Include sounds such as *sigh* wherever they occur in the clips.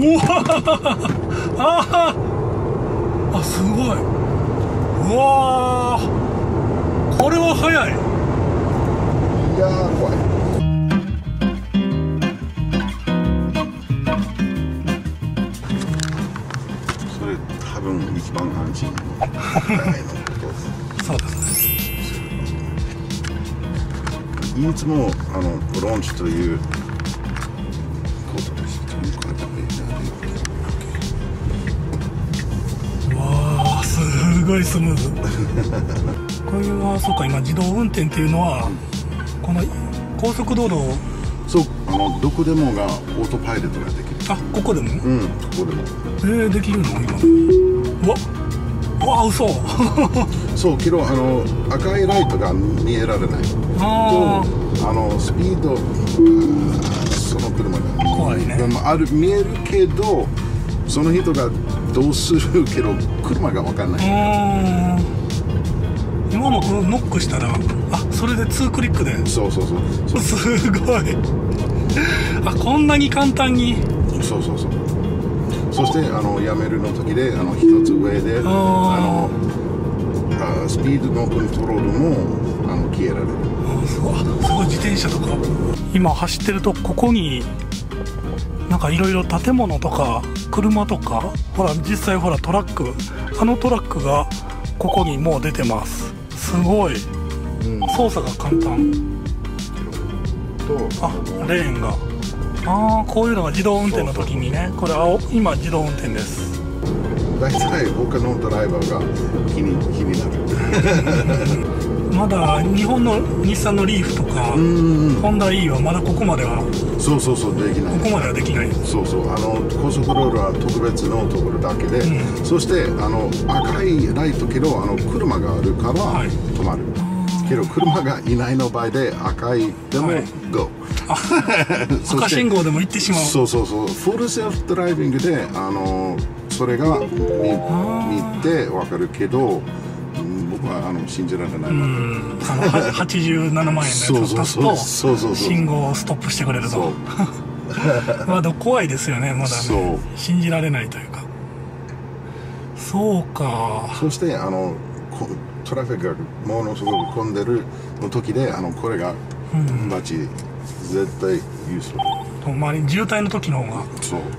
うわあー。あすごい。うわー。これは速い。いやー怖い。それ多分一番安心。*laughs* そうですね。いつもあのローンチというごいスムーズ。こういうあそうか今自動運転っていうのはこの高速道路をそうあのどこでもがオートパイロットができる。あここでも？うん、ここでも。えー、できるの？今。うわうわ嘘。*laughs* そうけどあの赤いライトが見えられない。あとあのスピードその車が。怖いね。でもある見えるけどその人がどうするけど車が分かんない。今のこのノックしたらあそれで2クリックで。そうそうそう。そうすごい。あこんなに簡単に。そうそうそう。そしてあのやめるの時であの一つ上であのあスピードのコントロールもあの消えられる。あすごい。あすごい自転車とか。今走ってるとここになんかいろいろ建物とか車とかほら実際ほらトラックあのトラックがここにもう出てます。すごい。うん。操作が簡単。とあレーンが。ああこういうのが自動運転の時にねこれ青今自動運転です。大体他のドライバーが気に気になる *laughs* まだ日本の日産のリーフとかうんホンダ E はまだここまではこそうそうそうできない。こまではできない。そうそうあの高速道路は特別のところだけで、うそしてあの赤いライトけどあの車があるからはい。止まる、けど車がいないの場合で赤いでもはい。GO、そ *laughs* 赤信号でも行ってしまう。そうそうそうフルセルフドライビングであのそれが見見てわかるけどうん僕はあの信じられない、うんあの87万円のやつを足すと信号をストップしてくれるとまだ怖いですよねまだね信じられないというかそうかそしてあのこトラフィックがものすごく混んでるの時であのこれがバチ絶対ユースほんまに渋滞の時の方が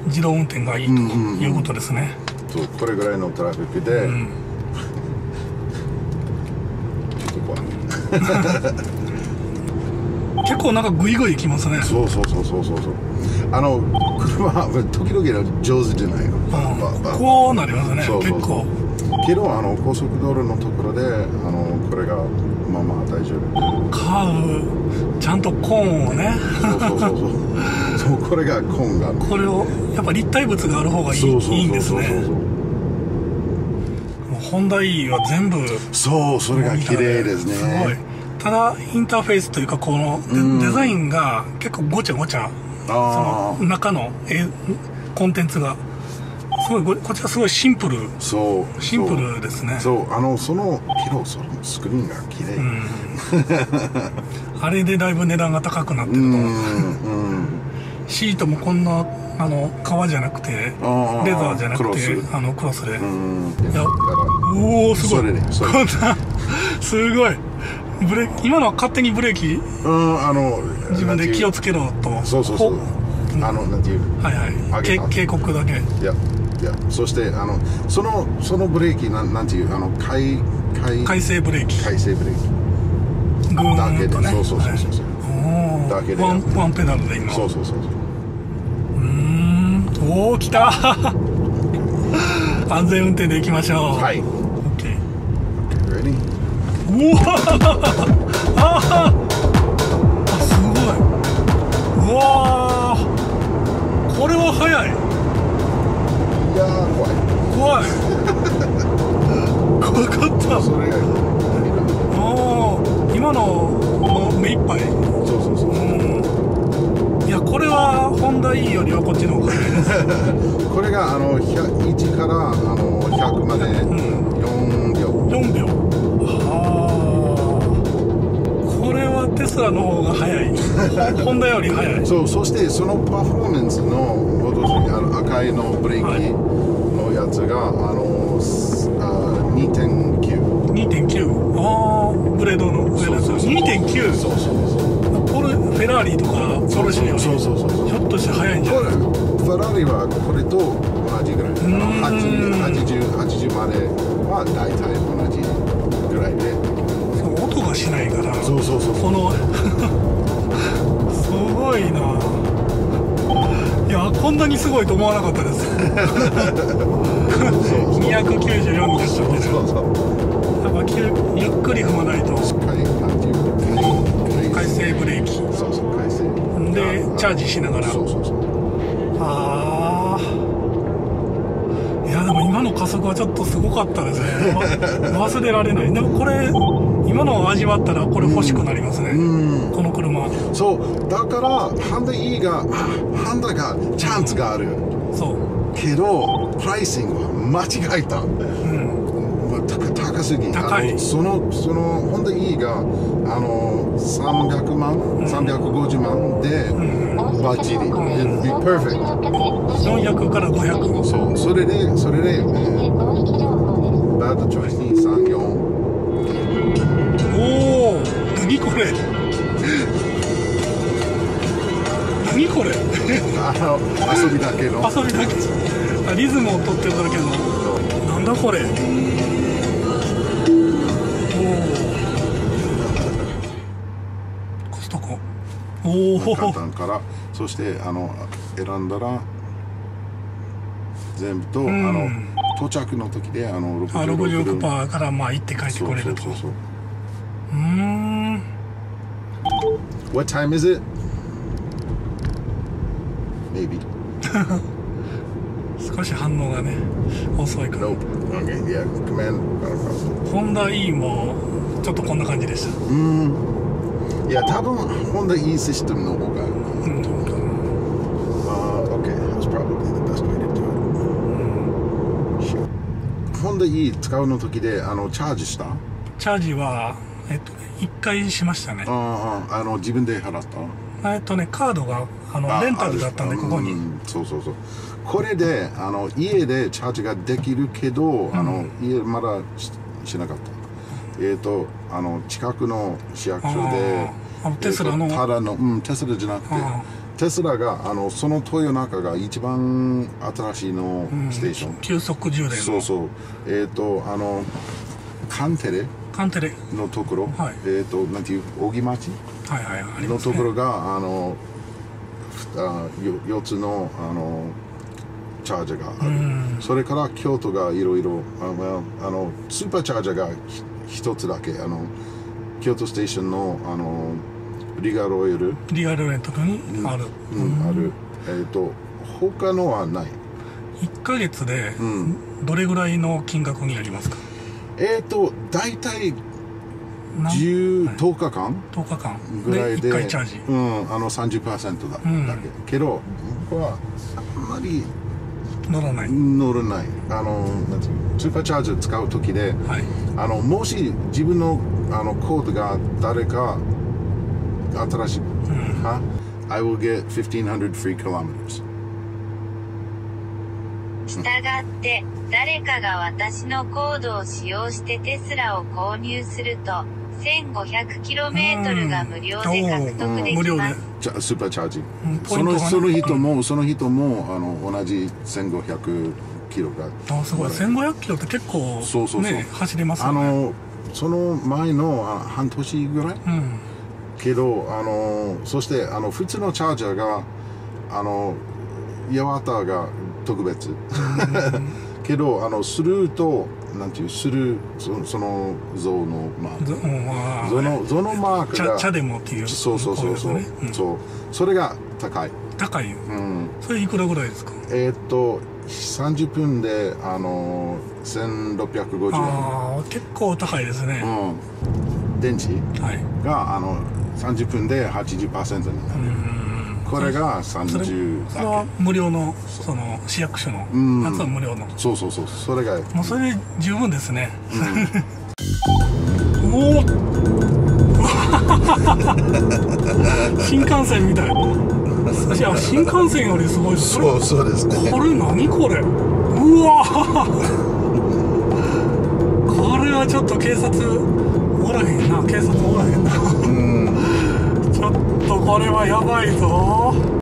自動運転がいいとうんうんうんいうことですねそうこれぐらいのトラフィックで、うんちょっと怖い *laughs* 結構なんかグイグイきますね。そうそうそうそうそうそう。あの車は時々上手じゃないの、うん。ババこうなりますね。そうそう結構。けどあの高速道路のところであのこれがまあまあ大丈夫。カーブちゃんとコーンをね。そうそうそうそう。*laughs* そうこれがコンが。これをやっぱ立体物がある方がいいそうそうそういいんですね。そうそうもうホンダ E は全部そうそれが綺麗ですね。すごい。ただインターフェースというかこのデ,、うん。デザインが結構ごちゃごちゃ。そあの中のえコンテンツが。すごいごこちらすごいシンプル。あそうシンプルですね。そう。あのそのけどそのスクリーンが綺麗。うん。*laughs* あれでだいぶ値段が高くなってると、うんうんシートもこんなあの革じゃなくてレザーじゃなくてクロス。あのクロスで、うん。いやおおすごい。ねこんな *laughs* すごい。ブレ今のは勝手にブレーキ？うんあの自分で気をつつけろと。そうそうそう。ほあのなんていう？はいはい。け警告だけ。いやいやそしてあのそのそのブレーキなんなんていう？あの回回回生ブレーキ。回生ブレーキ。グーンとね。そうそうそうそうはい。おだけでーワンワンペダルで今。そうそうそううーん。おお来た。*laughs* 安全運転で行きましょう。はい。OK? うわ *laughs* ああすごい。うわー。これは速い。いやー怖い。怖い。怖かった。それがいいれがあの100 1からあの100まで。4秒。4秒。はあこれはテスラの方が速い。ホンダより速い。そうそしてそのパフォーマンスのあの赤いのブレーキのやつが、あのすあ2.9 2.9ああブレードの上のやつ。そうそうそう2.9そうそうそう。ポルフェラーリとかポルシェより。そうそうそうそうとして速いんじゃないれファラーリはこれと同じぐらい。あの80 80, 80までは大体同じぐらいで音がしないからそうそうそうこのすごいないやこんなにすごいと思わなかったです294になっちゃってそうそうやっぱゆっくり踏まないと回生ブレーキでチャージしながら。そうそうそう。ああ。いやでも今の加速はちょっとすごかったですね。わ *laughs* 忘れられない。でもこれ今のを味わったらこれ欲しくなりますね、この車。そう。だからハンダ E があハンダがチャンスがある。そう。けどプライシングは間違えた、もう高高すぎ高い。そのそのホンダ E があの300万、350万でバッチリ It'd be perfect 400から500そう。それでそれで、えーバッドチョイス234おお何これ？何これ？あの遊びだけの。遊びだけ。あリズムを取ってるだけの。なんだこれ？簡お単からそしてあの選んだら全部と、ん。あの到着の時であのあ66 66%からまあ行って帰ってこれると。そうそうそう。うーん。What time is it? Maybe. *laughs* 少し反応がね遅いから。Nope. Okay. Yeah. Command. ホンダ E もちょっとこんな感じでしたいや多分ホンダ E システムの方が。うん。あ OK that's probably the best way to do it. Sure. ホンダ E 使うの時であのチャージした？チャージはえっとね1回しましたね。あああの自分で払った？えっとねカードがあのあレンタルだったんでここに。うんそうそうそう。これであの家でチャージができるけど、あの家まだししなかったえっ、とあの近くの市役所でテスラのえーとただのうんテスラじゃなくてあテスラがあのそのトヨ中が一番新しいのステーション、急速充電の？そうそう。えっ、とあのカンテレ？カンテレ。のところ、はい。えっ、となんていう扇町？はいはいありますね。のところが、あのふあよ4つのあのチャージャーがある、それから京都がいろいろあのスーパーチャージャーがひ一つだけあの京都ステーションのあのリガロイヤル、リアルレントにある、うんある。えっ、と他のはない。1ヶ月でどれぐらいの金額になりますか？えっ、と大体何10、10日間？10日間。ぐらいで1回チャージ。うん、あの30%だ,、んだけ。けど僕はあんまり乗らない、乗らない。あのなんていうのスーパーチャージャー使う時ではい。あのもし自分のあのコードが誰か新しい、は I will get 1500 free kilometers. 従って誰かが私のコードを使用してテスラを購入すると 1500km が無料で獲得で無料できます。じゃスーパーチャージ、うんポそのその人もその人もあの同じ1500キロが。あすごい。1500キロって結構そうそうそう。ね走れますあよね。のその前のあ半年ぐらい？うん。けどあのそしてあの普通のチャージャーがあのヤワタが特別けどあのスルーとなんていうスルーそその像のマーク。ずうんあー。そのそのマークが茶茶でもっていうそうそうそうそう、ね。うん。そう。それが高い、高いうん、それいくらぐらいですか？えーっと30分であの1650円ああ結構高いですね、うん、電池はい。があの30分で80%になるこれがそれ30それは無料のその市役所のん。やつは無料の。そうそうそう。それがもうそれで十分ですね、*laughs* おおうわ新幹線みたい。いや新幹線よりすごいそうそうですね。これ何これ？うわ *laughs* これはちょっと警察おらへんな。警察おらへんなこれはやばいぞ。